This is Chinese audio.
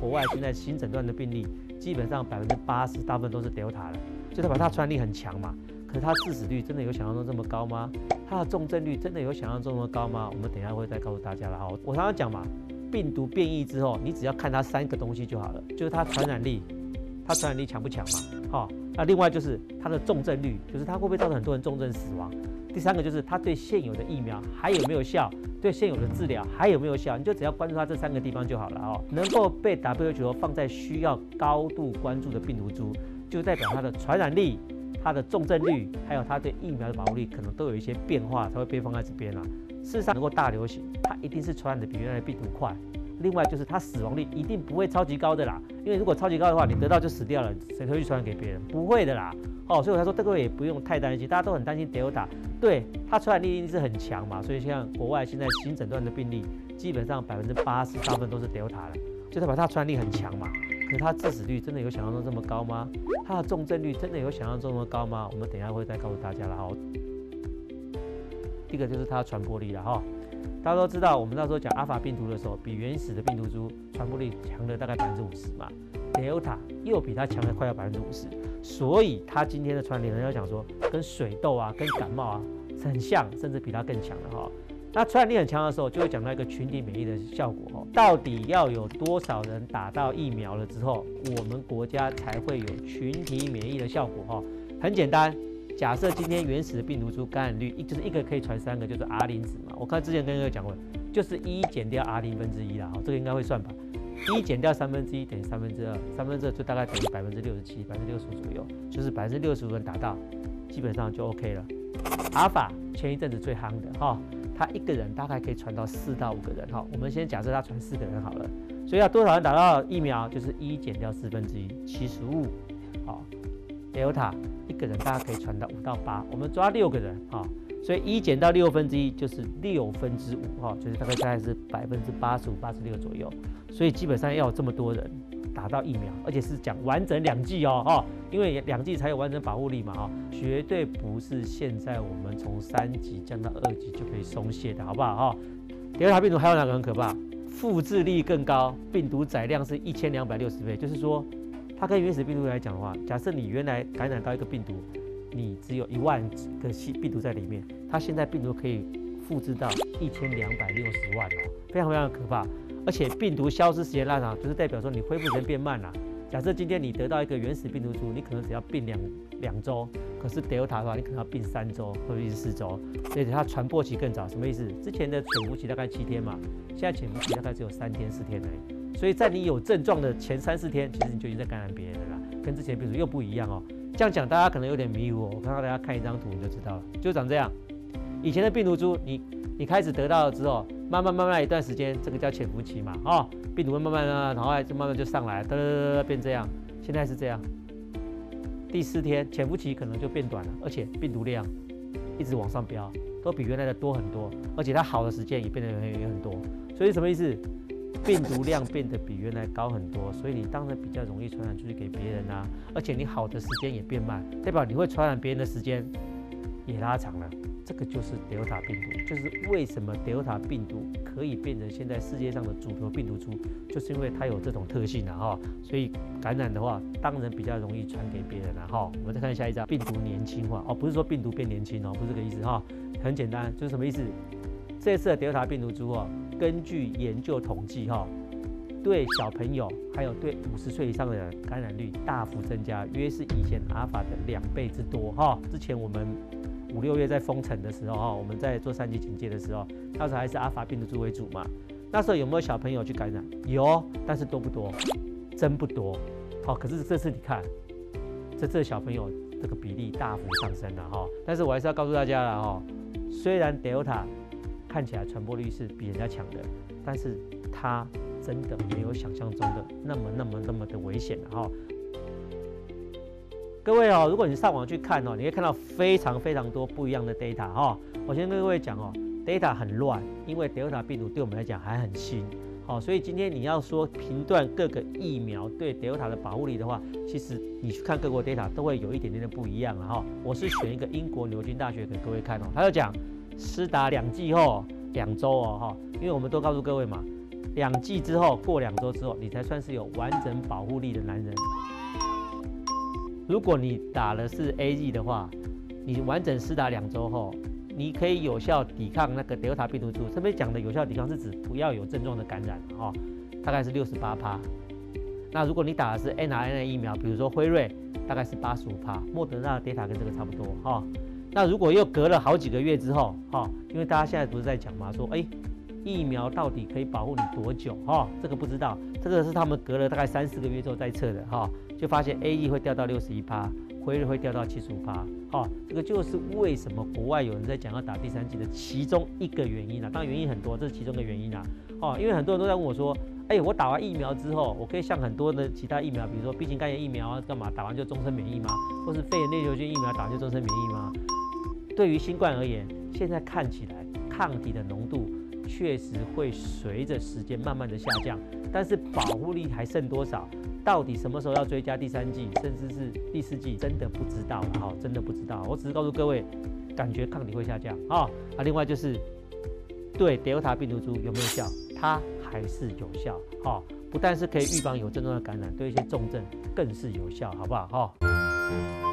国外现在新诊断的病例，基本上百分之八十大部分都是 Delta 了，就代表它传染力很强嘛。可是它致死率真的有想象中这么高吗？它的重症率真的有想象中那么高吗？我们等一下会再告诉大家了哈。我常常讲嘛，病毒变异之后，你只要看它三个东西就好了，就是它传染力，它传染力强不强嘛？好，那另外就是它的重症率，就是它会不会造成很多人重症死亡？第三个就是它对现有的疫苗还有没有效，对现有的治疗还有没有效，你就只要关注它这三个地方就好了哦。能够被 WHO 放在需要高度关注的病毒株，就代表它的传染力、它的重症率，还有它对疫苗的保护力，可能都有一些变化，才会被放在这边啦。事实上，能够大流行，它一定是传染的比原来的病毒快。另外就是它死亡率一定不会超级高的啦，因为如果超级高的话，你得到就死掉了，谁会去传染给别人？不会的啦。哦，所以我才说这个也不用太担心，大家都很担心 Delta，对它传染力一定是很强嘛，所以像国外现在新诊断的病例，基本上百分之八十大部分都是 Delta 了，就代表它传染力很强嘛。可是它致死率真的有想象中这么高吗？它的重症率真的有想象中这么高吗？我们等一下会再告诉大家了哈。第一个就是它的传播力了哈，大家都知道，我们那时候讲阿尔法病毒的时候，比原始的病毒株传播力强了大概百分之五十嘛，Delta 又比它强了快要百分之五十。所以它今天的传染力，人家讲说跟水痘啊、跟感冒啊很像，甚至比它更强的哈。那传染力很强的时候，就会讲到一个群体免疫的效果哈。到底要有多少人打到疫苗了之后，我们国家才会有群体免疫的效果哈？很简单，假设今天原始的病毒株感染率一就是一个可以传三个，就是 R 零值嘛。我看之前跟各位讲过，就是一减掉 R 零分之一啦，这个应该会算吧。一减掉三分之一等于三分之二，三分之二就大概等于百分之六十七，百分之六十五左右，就是百分之六十五能达到，基本上就 OK 了。阿尔法前一阵子最夯的哈，他一个人大概可以传到四到五个人哈。我们先假设他传四个人好了，所以要多少人打到疫苗？就是一减掉四分之一，七十五。好，Delta 一个人大概可以传到五到八，我们抓六个人啊。所以一减到六分之一就是六分之五哈，就是大概大概是百分之八十五、八十六左右。所以基本上要有这么多人打到疫苗，而且是讲完整两剂哦哈，因为两剂才有完整保护力嘛哈，绝对不是现在我们从三级降到二级就可以松懈的好不好哈？第二条病毒还有哪个很可怕？复制力更高，病毒载量是一千两百六十倍，就是说它跟原始病毒来讲的话，假设你原来感染到一个病毒。你只有一万个细病毒在里面，它现在病毒可以复制到一千两百六十万哦，非常非常可怕。而且病毒消失时间拉长，就是代表说你恢复时间变慢了。假设今天你得到一个原始病毒株，你可能只要病两两周，可是 Delta 的话，你可能要病三周或者是四周，所以它传播期更早。什么意思？之前的潜伏期大概七天嘛，现在潜伏期大概只有三天四天而已。所以在你有症状的前三四天，其实你就已经在感染别人了，跟之前病毒又不一样哦。这样讲，大家可能有点迷糊哦。我看到大家看一张图，你就知道了，就长这样。以前的病毒株，你你开始得到了之后，慢慢慢慢一段时间，这个叫潜伏期嘛，哦，病毒会慢慢啊，然后就慢慢就上来，哒哒哒哒变这样。现在是这样，第四天潜伏期可能就变短了，而且病毒量一直往上飙，都比原来的多很多，而且它好的时间也变得也很多。所以什么意思？病毒量变得比原来高很多，所以你当然比较容易传染出去给别人啊，而且你好的时间也变慢，代表你会传染别人的时间 也拉长了。这个就是德尔塔病毒，就是为什么德尔塔病毒可以变成现在世界上的主流病毒株，就是因为它有这种特性啊哈。所以感染的话，当然比较容易传给别人了哈。我们再看下一张，病毒年轻化哦，不是说病毒变年轻哦，不是这个意思哈，很简单，就是什么意思？这次的德尔塔病毒株哦。根据研究统计，哈，对小朋友还有对五十岁以上的人感染率大幅增加，约是以前阿法的两倍之多，哈。之前我们五六月在封城的时候，哈，我们在做三级警戒的时候，那时候还是阿法病毒株为主嘛。那时候有没有小朋友去感染？有，但是多不多？真不多。好，可是这次你看，这次小朋友这个比例大幅上升了，哈。但是我还是要告诉大家了，哈，虽然 Delta。看起来传播率是比人家强的，但是它真的没有想象中的那么、那么、那么的危险哈。各位哦，如果你上网去看哦，你会看到非常非常多不一样的 data 哈。我先跟各位讲哦，data 很乱，因为 Delta 病毒对我们来讲还很新，好，所以今天你要说评断各个疫苗对 Delta 的保护力的话，其实你去看各国 data 都会有一点点的不一样了哈。我是选一个英国牛津大学给各位看哦，他就讲。施打两剂后两周哦哈，因为我们都告诉各位嘛，两剂之后，过两周之后，你才算是有完整保护力的男人。如果你打的是 A Z 的话，你完整施打两周后，你可以有效抵抗那个德尔塔病毒株。这边讲的有效抵抗是指不要有症状的感染，哈，大概是六十八趴。那如果你打的是 n r n a 疫苗，比如说辉瑞，大概是八十五趴。莫德纳的 data 跟这个差不多，哈。那如果又隔了好几个月之后，哈，因为大家现在不是在讲嘛，说，哎，疫苗到底可以保护你多久，哈，这个不知道，这个是他们隔了大概三四个月之后再测的，哈。就发现 A E 会掉到六十一趴，辉瑞会掉到七十五趴，哈，这个就是为什么国外有人在讲要打第三剂的其中一个原因啊。当然原因很多，这是其中的原因啊。哦，因为很多人都在问我说，哎，我打完疫苗之后，我可以像很多的其他疫苗，比如说毕竟肝炎疫苗啊，干嘛打完就终身免疫吗？或是肺炎链球菌疫苗打完就终身免疫吗？对于新冠而言，现在看起来抗体的浓度确实会随着时间慢慢的下降，但是保护力还剩多少？到底什么时候要追加第三季，甚至是第四季，真的不知道了哈，真的不知道。我只是告诉各位，感觉抗体会下降啊。啊，另外就是对德尔塔病毒株有没有效，它还是有效哈，不但是可以预防有症状的感染，对一些重症更是有效，好不好哈？